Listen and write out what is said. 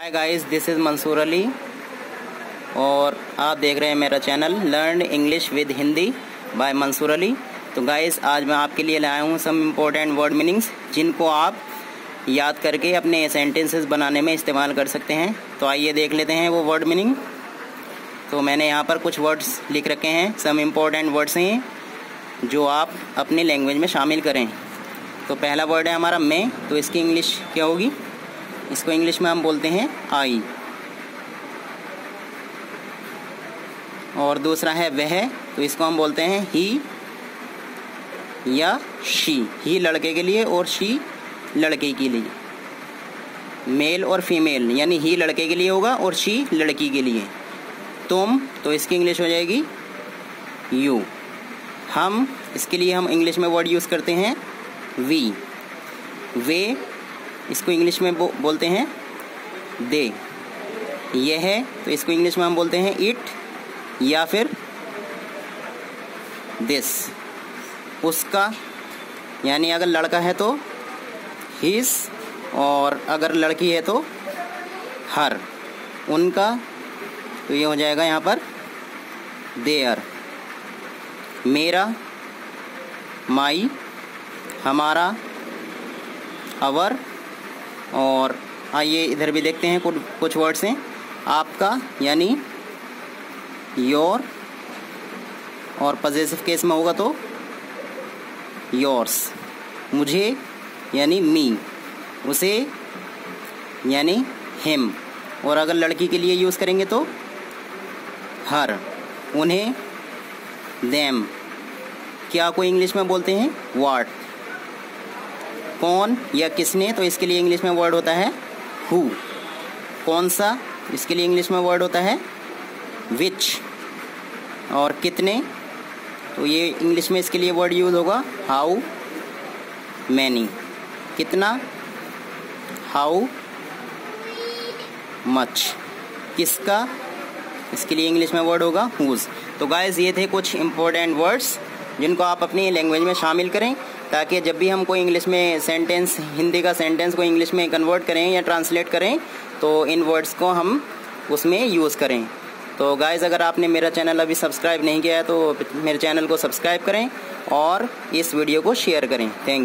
Hi guys this is Mansoor Ali और आप देख रहे हैं मेरा channel learn English with Hindi by Mansoor Ali तो गाइस आज मैं आपके लिए लाया हूँ सम इम्पोर्टेंट वर्ड मीनिंग्स जिनको आप याद करके अपने सेंटेंसेस बनाने में इस्तेमाल कर सकते हैं। तो आइए देख लेते हैं वो वर्ड मीनिंग तो मैंने यहाँ पर कुछ वर्ड्स लिख रखे हैं सम इम्पोर्टेंट वर्ड्स हैं, जो आप अपनी लैंग्वेज में शामिल करें। तो पहला वर्ड है हमारा मे तो इसकी इंग्लिश क्या होगी? इसको इंग्लिश में हम बोलते हैं आई। और दूसरा है वह तो इसको हम बोलते हैं ही या शी। ही लड़के के लिए और शी लड़के के लिए। मेल और फीमेल, यानी ही लड़के के लिए होगा और शी लड़की के लिए। तुम तो इसकी इंग्लिश हो जाएगी यू। हम, इसके लिए हम इंग्लिश में वर्ड यूज़ करते हैं वी। वे इसको इंग्लिश में बो, बोलते हैं दे। यह है तो इसको इंग्लिश में हम बोलते हैं इट या फिर दिस। उसका यानी अगर लड़का है तो हिस और अगर लड़की है तो हर उनका तो ये हो जाएगा यहाँ पर देयर मेरा माई हमारा अवर और आइए इधर भी देखते हैं कुछ कुछ वर्ड्स हैं। आपका, यानी योर और पॉजिटिव केस में होगा तो योर्स मुझे, यानी मी उसे, यानी हिम और अगर लड़की के लिए यूज़ करेंगे तो हर उन्हें देम क्या कोई इंग्लिश में बोलते हैं? वाट कौन या किसने तो इसके लिए इंग्लिश में वर्ड होता है हु कौन सा, इसके लिए इंग्लिश में वर्ड होता है विच और कितने तो ये इंग्लिश में इसके लिए वर्ड यूज़ होगा हाउ मैनी कितना हाउ मच किसका, इसके लिए इंग्लिश में वर्ड होगा हुज तो गाइज़ ये थे कुछ इंपॉर्टेंट वर्ड्स जिनको आप अपनी लैंग्वेज में शामिल करें, ताकि जब भी हम कोई इंग्लिश में सेंटेंस हिंदी का सेंटेंस को इंग्लिश में कन्वर्ट करें या ट्रांसलेट करें तो इन वर्ड्स को हम उसमें यूज़ करें। तो गाइज़ अगर आपने मेरा चैनल अभी सब्सक्राइब नहीं किया है तो मेरे चैनल को सब्सक्राइब करें और इस वीडियो को शेयर करें। थैंक